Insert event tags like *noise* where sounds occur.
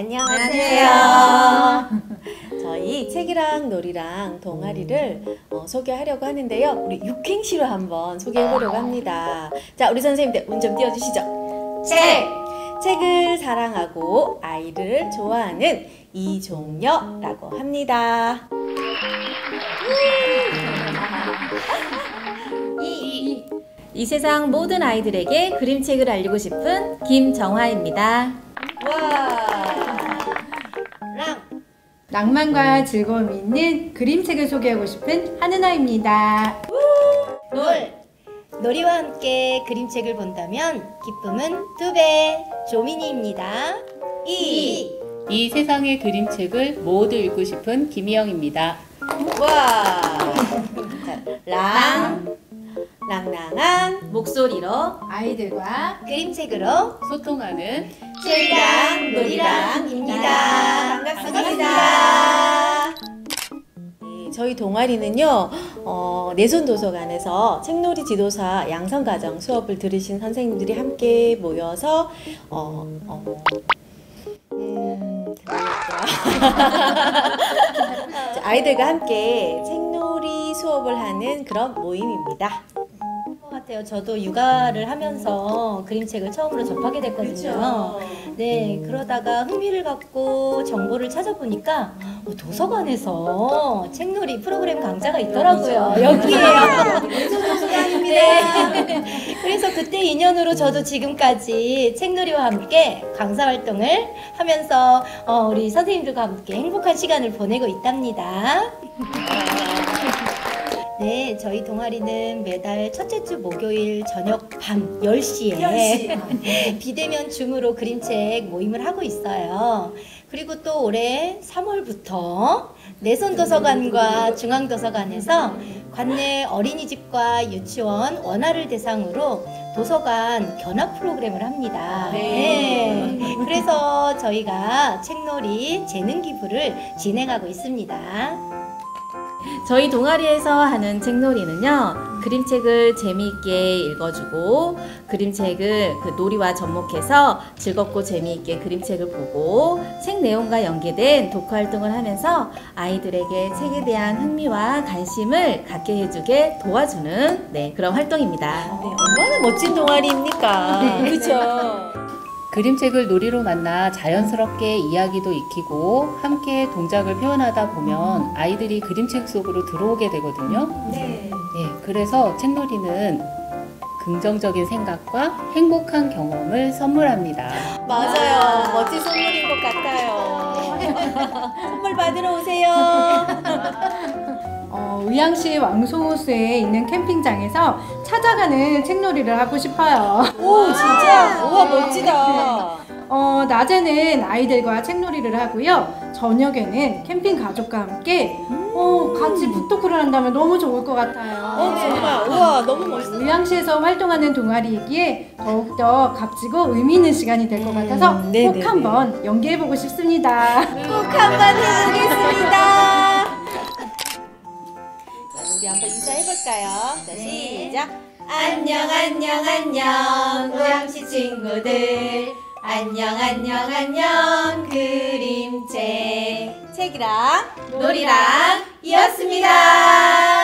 안녕하세요. 저희 책이랑 놀이랑 동아리를 어, 소개하려고 하는데요. 우리 육행시로 한번 소개해보려고 합니다. 자, 우리 선생님들 문좀 띄워주시죠. 책! 책을 사랑하고 아이를 좋아하는 이종녀라고 합니다. 이, 이 세상 모든 아이들에게 그림책을 알리고 싶은 김정화입니다. 랑! 낭만과 즐거움이 있는 그림책을 소개하고 싶은 한은아입니다. 놀! 놀이와 함께 그림책을 본다면 기쁨은 두 배! 조민이입니다. 이! 이 세상의 그림책을 모두 읽고 싶은 김희영입니다. 와! 자, 랑, 랑랑한 목소리로 아이들과 그림책으로 소통하는 책이랑 놀이랑입니다. 반갑습니다. 네, 저희 동아리는요, 어, 내손도서관에서 책놀이 지도사 양성가정 수업을 들으신 선생님들이 함께 모여서, 어, 어, 음, *laughs* 자, 아이들과 함께 책놀이 수업을 하는 그런 모임입니다. 것 같아요. 저도 육아를 하면서 그림책을 처음으로 접하게 됐거든요. 네, 그러다가 흥미를 갖고 정보를 찾아보니까 어, 도서관에서 책놀이 프로그램 강좌가 있더라고요. 여기에요. *laughs* 네. 그래서 그때 인연으로 저도 지금까지 책놀이와 함께 강사 활동을 하면서 어, 우리 선생님들과 함께 행복한 시간을 보내고 있답니다. *laughs* 네, 저희 동아리는 매달 첫째 주 목요일 저녁 밤 10시에 *laughs* 비대면 줌으로 그림책 모임을 하고 있어요. 그리고 또 올해 3월부터 내손도서관과 중앙도서관에서 관내 어린이집과 유치원 원화를 대상으로 도서관 견학 프로그램을 합니다. 네. 네. 그래서 저희가 책놀이 재능 기부를 진행하고 있습니다. 저희 동아리에서 하는 책놀이는요, 그림책을 재미있게 읽어주고, 그림책을 그 놀이와 접목해서 즐겁고 재미있게 그림책을 보고, 책 내용과 연계된 독후 활동을 하면서 아이들에게 책에 대한 흥미와 관심을 갖게 해주게 도와주는 네, 그런 활동입니다. 얼마나 멋진 동아리입니까? *laughs* 그렇죠. 그림책을 놀이로 만나 자연스럽게 이야기도 익히고 함께 동작을 표현하다 보면 아이들이 그림책 속으로 들어오게 되거든요. 네. 예, 그래서 책놀이는 긍정적인 생각과 행복한 경험을 선물합니다. 맞아요. 멋진 선물인 것 같아요. *laughs* 선물 받으러 오세요. *laughs* 어, 의왕시 왕소호수에 있는 캠핑장에서 찾아가는 책놀이를 하고 싶어요. 오, 진짜. 우와, 멋지다. 어, 낮에는 아이들과 책놀이를 하고요. 저녁에는 캠핑 가족과 함께 어, 같이 북토크를 한다면 너무 좋을 것 같아요. 어, 정말. 우와, 너무 멋있어. 의왕시에서 활동하는 동아리이기에 더욱더 값지고 의미 있는 시간이 될 것 같아서 음, 네, 꼭 네, 한번 연기해보고 싶습니다. 꼭 한번 해보겠습니다. 자, 우리 한번 인사해볼까요? 자, 시작. 안녕, 안녕, 안녕, 고양시 친구들. 안녕, 안녕, 안녕, 그림책. 책이랑 놀이랑 이었습니다.